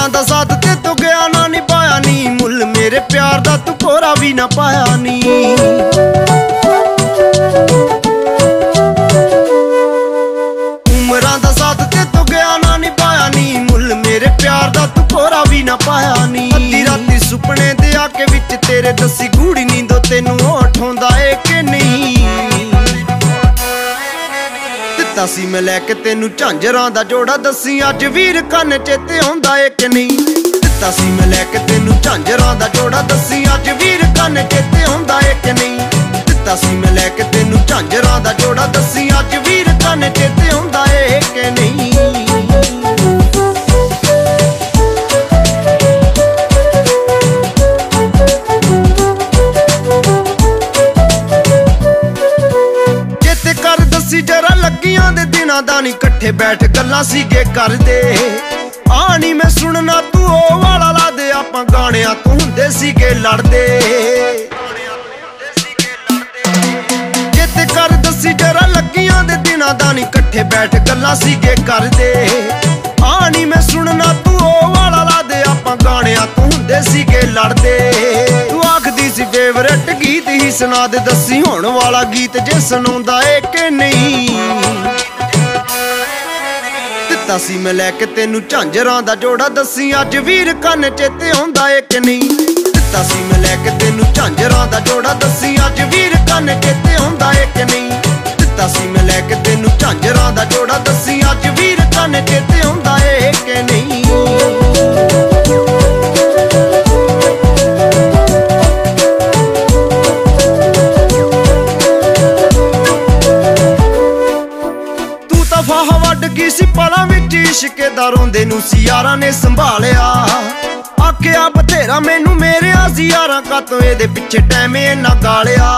ਯਾਰਾਂ ਦਾ ਸਾਥ ਤੇ ਤੂੰ ਗਿਆ, ਨਾ ਨਿਭਾਇਆ ਨੀ। ਮੁੱਲ ਮੇਰੇ ਪਿਆਰ ਦਾ ਤੂੰ ਕੋਰਾ ਵੀ ਨਾ ਪਾਇਆ ਨੀ। ਉਮਰਾਂ ਦਾ ਸਾਥ ਤੇ ਤੂੰ ਗਿਆ, ਨਾ ਨਿਭਾਇਆ ਨੀ। ਮੁੱਲ ਮੇਰੇ ਪਿਆਰ ਦਾ ਤੂੰ ਕੋਰਾ ਵੀ ਨਾ ਪਾਇਆ ਨੀ। ਅੱਧੀ ਰਾਤੀ ਸੁਪਨੇ ਦੇ ਆ ਕੇ ਵਿੱਚ ਤੇਰੇ ਦੱਸੀ ਗੂੜੀ ਦਿੱਤਾ ਸੀ ਮੈਂ ਲੈ ਕੇ ਤੈਨੂੰ ਝਾਂਜਰਾਂ ਦਾ ਜੋੜਾ ਦੱਸੀ। ਅੱਜ ਵੀਰ ਕੰਨ ਚੇਤੇ ਆਉਂਦਾ ਏ ਕਿ ਨਹੀਂ? ਦਿੱਤਾ ਸੀ ਮੈਂ ਲੈ ਕੇ ਤੈਨੂੰ ਝਾਂਜਰਾਂ ਦਾ ਜੋੜਾ ਦੱਸੀ। ਅੱਜ ਵੀਰ ਕੰਨ ਚੇਤੇ ਆਉਂਦਾ ਏ ਕਿ ਨਹੀਂ? ਦਿੱਤਾ ਸੀ ਮੈਂ ਲੈ ਕੇ ਤੈਨੂੰ ਝਾਂਜਰਾਂ ਦਾ ਲੱਗੀਆਂ ਦਾ ਨਹੀਂ ਇਕੱਠੇ ਬੈਠ ਗੱਲਾਂ ਸੀਗੇ ਕਰਦੇ। ਆਣੀ ਮੈਂ ਸੁਣਨਾ ਤੂੰ, ਉਹ ਵਾਲਾ ਲਾ ਦੇ ਆਪਾਂ ਗਾਣਿਆਂ ਤੋਂ ਹੁੰਦੇ ਸੀਗੇ ਲੜਦੇ। ਚੇਤੇ ਕਰ ਦੱਸੀ ਜਰਾ ਲੱਗੀਆਂ ਦੇ ਦਿਨਾਂ ਦਾ ਨਹੀਂ ਇਕੱਠੇ ਬੈਠ ਗੱਲਾਂ ਸੀਗੇ ਕਰਦੇ। ਆ ਆਣੀ ਮੈਂ ਸੁਣਨਾ ਤੂੰ, ਉਹ ਵਾਲਾ ਲਾ ਦੇ ਆਪਾਂ ਗਾਣਿਆਂ ਤੂੰ ਹੁੰਦੇ ਸੀਗੇ ਲੜਦੇ। ਤੂੰ ਆਖਦੀ ਸੀ ਫੇਵਰਟ ਗੀਤ ਹੀ ਸੁਣਾ ਦੇ, ਦੱਸੀ ਹੁਣ ਵਾਲਾ ਗੀਤ ਜੇ ਸੁਣਾਉਂਦਾ ਏ ਕਿ ਨਹੀਂ। ਦਿੱਤਾ ਸੀ ਮੈਂ ਲੈ ਕੇ ਤੈਨੂੰ ਝਾਂਜਰਾਂ ਦਾ ਜੋੜਾ ਦੱਸੀ। ਅੱਜ ਵੀਰ ਕੰਨ ਚੇਤੇ ਆਉਂਦਾ ਏ ਕਿ ਨਹੀਂ। ਦਿੱਤਾ ਸੀ ਮੈਂ ਲੈ ਕੇ ਤੈਨੂੰ ਝਾਂਜਰਾਂ ਦਾ ਜੋੜਾ ਦੱਸੀ। ਅੱਜ ਵੀਰ ਕੰਨ ਚੇਤੇ ਆਉਂਦਾ ਏ ਕਿ ਨਹੀਂ। ਫਾਹ ਵੱਡ ਗਈ ਸੀ ਪਲਾਂ ਵਿੱਚ ਇਸ਼ਕੇ ਦਾ ਰੋਂਦੇ ਨੂੰ ਸੀ ਨੇ ਸੰਭਾਲਿਆ। ਆਖਿਆ, ਬਥੇਰਾ ਮੈਨੂੰ ਮੇਰੇ ਸੀ ਯਾਰਾਂ ਕਾਤੋਂ ਇਹਦੇ ਪਿੱਛੇ ਟੈਮੇ ਨਾ ਗਾਲਿਆ।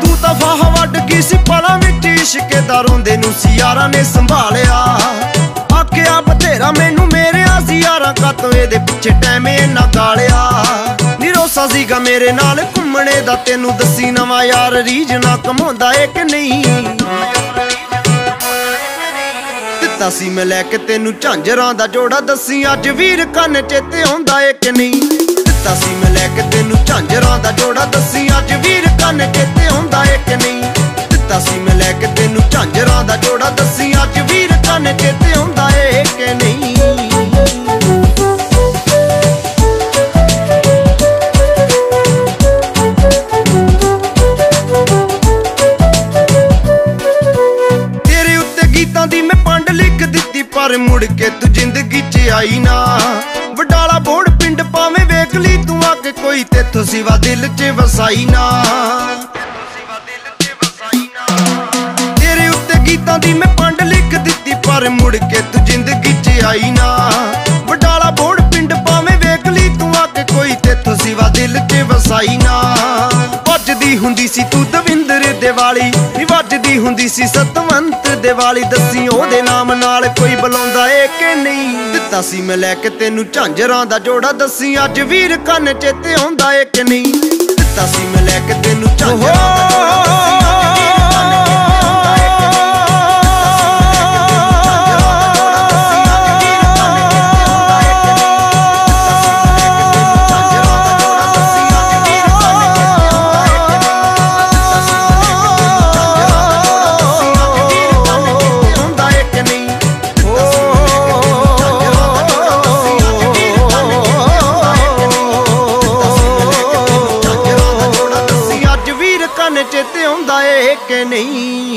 ਤੂੰ ਤਾਂ ਫਾਹ ਵੱਢ ਗਈ ਸੀ ਪਲਾਂ ਵਿੱਚ ਇਸ਼ਕੇ ਦਾ ਰੋਂਦੇ ਨੂੰ ਸੀ ਨੇ ਸੰਭਾਲਿਆ। ਆਖਿਆ, ਬਥੇਰਾ ਮੈਨੂੰ ਮੇਰੇ ਆ ਸੀ ਯਾਰਾਂ ਕਾਤੋਂ ਇਹਦੇ ਪਿੱਛੇ ਟੈਮੇ ਨਾ ਗਾਲਿਆ। ਨਿਰੋਸਾ ਸੀਗਾ ਮੇਰੇ ਨਾਲ ਘੁੰਮਣੇ ਦਾ ਤੈਨੂੰ ਦੱਸੀ ਨਵਾਂ ਯਾਰ, ਰੀਝ ਨਾ ਕਮਾਉਂਦਾ ਏ ਕਿ ਨਹੀਂ? ਦਿੱਤਾ ਸੀ ਮੈਂ ਲੈ ਕੇ ਤੈਨੂੰ ਝਾਂਜਰਾਂ ਦਾ ਜੋੜਾ, ਦੱਸੀ ਅੱਜ ਵੀਰ ਕੰਨ ਚੇਤੇ ਆਉਂਦਾ ਏ ਕਿ ਨਹੀਂ? ਦਿੱਤਾ ਸੀ ਮੈਂ ਲੈ ਕੇ ਤੈਨੂੰ ਝਾਂਜਰਾਂ ਦਾ ਜੋੜਾ, ਦੱਸੀ ਅੱਜ ਵੀਰ ਕੰਨ ਚੇਤੇ ਆਉਂਦਾ ਏ ਕਿ ਨਹੀਂ? ਦਿੱਤਾ ਸੀ ਮੈਂ ਲੈ ਕੇ ਤੈਨੂੰ ਝਾਂਜਰਾਂ ਦਾ ਜੋੜਾ, ਦੱਸੀ ਅੱਜ ਵੀਰ ਕੰਨ ਚੇਤੇ ਆਉਂਦਾ ਪਰ ਮੁੜ ਕੇ ਤੂੰ ਜ਼ਿੰਦਗੀ 'ਚ ਆਈ ਨਾ। ਵਡਾਲਾ ਬੋੜ ਪਿੰਡ ਪਾਵੇਂ ਵੇਖ ਲਈ, ਤੂੰ ਆ ਕੋਈ ਤੇਥੋਂ ਸਿਵਾ ਦਿਲ 'ਚ ਵਸਾਈ ਨਾ। ਤੇਰੇ ਉੱਤੇ ਗੀਤਾਂ ਦੀ ਮੈਂ ਪੰਡ ਲਿਖ ਦਿੱਤੀ, ਪਰ ਮੁੜ ਕੇ ਤੂੰ ਜ਼ਿੰਦਗੀ 'ਚ ਆਈ ਨਾ। ਵਡਾਲਾ ਬੋੜ ਪਿੰਡ ਪਾਵੇਂ ਵੇਖ ਲਈ, ਤੂੰ ਆ ਕੇ ਕੋਈ ਤੇਥੋਂ ਸਿਵਾ ਦਿਲ 'ਚ ਵਸਾਈ ਨਾ। ਵੱਜਦੀ ਹੁੰਦੀ ਸੀ ਤੂੰ ਦਵਿੰਦਰ ਦਿਵਾਲੀ ਨੀ ਵੱਜਦੀ ਹੁੰਦੀ ਸੀ ਸਤਵੰਤ। ਦੀਵਾਲੀ ਦੱਸੀ ਉਹਦੇ ਨਾਮ ਨਾਲ ਕੋਈ ਬੁਲਾਉਂਦਾ ਏ ਕਿ ਨਹੀਂ। ਦਿੱਤਾ ਸੀ ਮੈਂ ਲੈ ਕੇ ਤੈਨੂੰ ਝਾਂਜਰਾਂ ਦਾ ਜੋੜਾ। ਦੱਸੀ ਅੱਜ ਵੀਰ ਕੰਨ ਚੇਤੇ ਆਉਂਦਾ ਏ ਕਿ ਨਹੀਂ। ਦਿੱਤਾ ਸੀ ਮੈਂ ਲੈ ਕੇ ਤੈਨੂੰ ਝਾਂਜਰਾਂ ਦਾ ਜੋੜਾ। ਕਿ ਨਹੀਂ